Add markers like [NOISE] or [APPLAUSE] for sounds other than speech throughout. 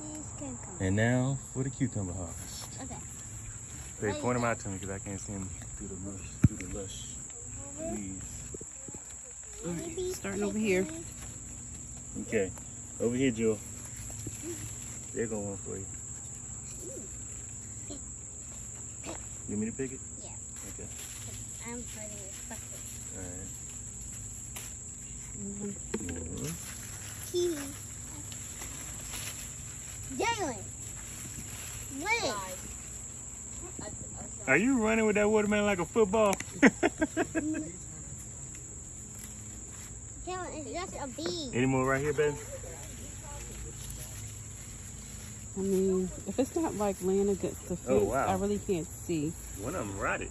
these cucumbers. And now for the cucumber harvest. Okay. They Wait, point them out to me because I can't see them through the lush, through the lush leaves. Maybe starting over here. Okay, over here, Joe. There go one for you. You want me to pick it? Yeah. Okay. I'm pretty respectful. All right. One. Mm-hmm. Are you running with that watermelon like a football? Jalen, it's just a bee. Any more right here, baby? I mean, if it's not like laying against the fence, Oh, wow. I really can't see. One of them rotted.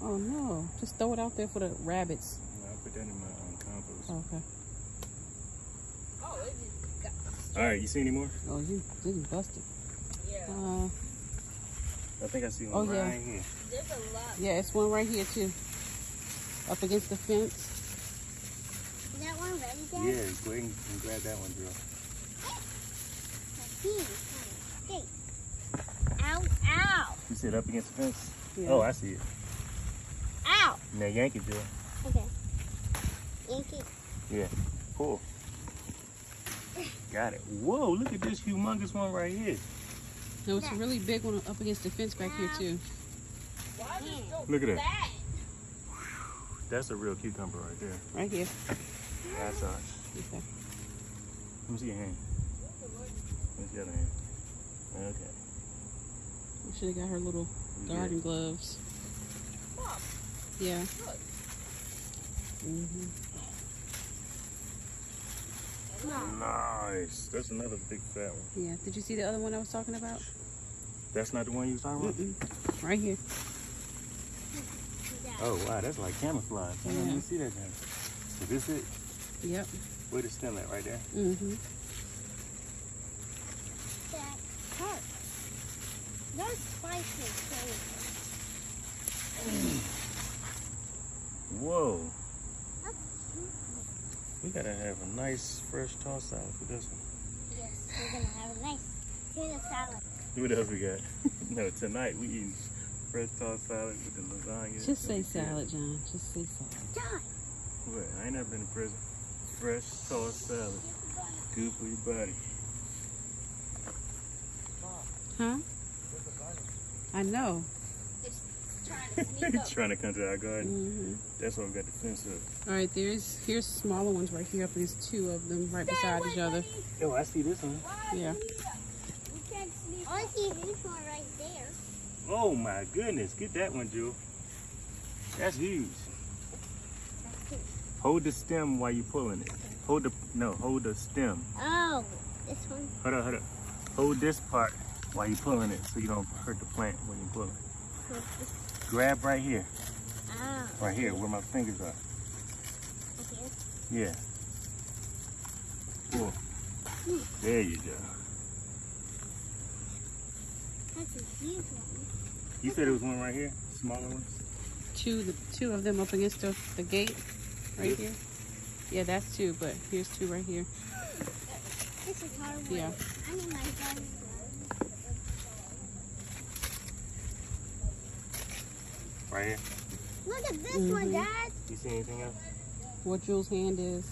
Oh no, just throw it out there for the rabbits. I'll put that in my um, compost. Okay. All right, you see any more? Oh, you didn't bust it. Yeah. Uh, I think I see one Oh, yeah. right here. There's a lot. yeah, it's one right here too. Up against the fence. Is that one ready, Dad? Yeah, go ahead and and grab that one, girl. Bee. Hey. Ow, ow, You see it up against the fence? Yeah. Oh, I see it. ow. Now yank it, Jill. Okay. Yankee. Yeah, Cool. Got it. Whoa, look at this humongous one right here. No, it's a really big one up against the fence back here too. Why is it so Look at that. That's a real cucumber right there. Right here. That's ours. Okay. Let me see your hand. Let me see the other hand. Okay. We should have got her little Yeah. garden gloves. Mom, Yeah. look. hmm Nice. That's another big fat one. Yeah. Did you see the other one I was talking about? That's not the one you was talking about? Mm-mm. Right here. Oh, wow, that's like camouflage. I didn't Yeah. even see that thing. Is this it? Yep. Where the stem at? Right there? Mm-hmm. That hurt. That's spicy. Whoa. We gotta have a nice fresh tossed salad for this one. Yes, we're gonna have a nice tuna salad. What else we got? [LAUGHS] no, tonight we eating fresh tossed salad with the lasagna. Just say That'd be good. salad, John. Just say salad. John, What? I ain't never been to prison. Fresh tossed salad. Good for your body. Huh? I know. It's trying to sneak up. Trying to come to our garden. hmm That's why we got the fence up. All right, there's here's smaller ones right here. Up there's two of them right beside each other. Oh, I see this one. Yeah. we can't sleep. I see this one right there. Oh my goodness. Get that one, Jewel. That's huge. Hold the stem while you're pulling it. Hold the, no, hold the stem. Oh, this one. Hold up, hold up. Hold this part while you're pulling it so you don't hurt the plant when you pull it. Grab right here, Oh, right here where my fingers are. okay. Yeah. Cool. There you go. That's a huge one. You said it was one right here? Smaller ones? Two the two of them up against the, the gate right Yep. here. Yeah, that's two, but here's two right here. This is hard Yeah. I need my gun. Right here. Look at this one, Mhm. Dad. You see anything else? What Jules' hand is.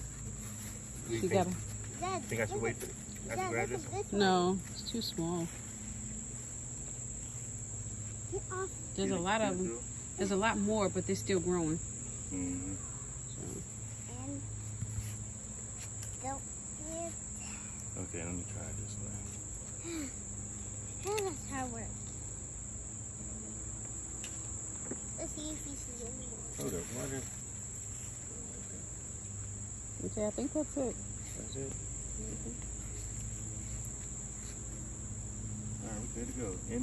You She think? got a Dad, think I should wait for it? I should grab this one? this no, it's too small. There's a lot of them. There's a lot more, but they're still growing. Mm-hmm. So. And don't give. Okay, let me try it this way. Oh, [GASPS] that's hard work. Let's see if he sees it. Hold up, what is, Okay, I think that's it. that's it? Mm-hmm. All right, we're good to go. In